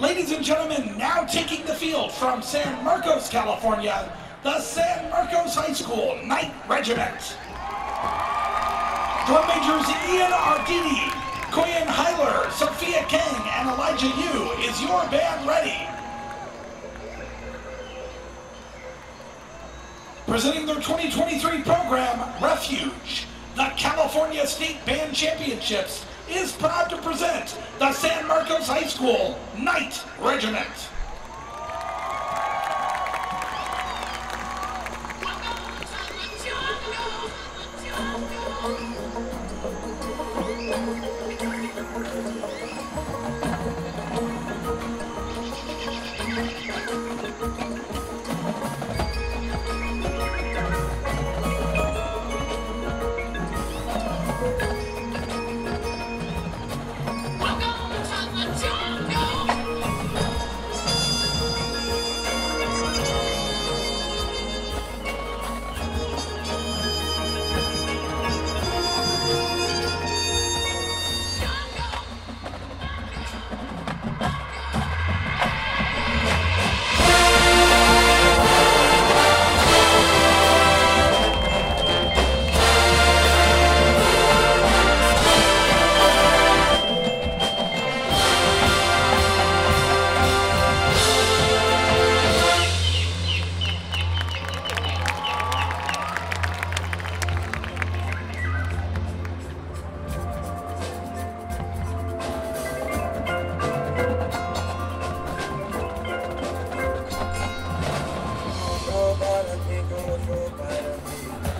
Ladies and gentlemen, now taking the field from San Marcos, California, the San Marcos High School Knight Regiment. Drum majors Ian Arditi, Koyan Heiler, Sophia Kang, and Elijah Yu. Is your band ready? Presenting their 2023 program, Refuge, the California State Band Championships is proud to present the San Marcos High School Knight Regiment. Oh, but I think I'm a.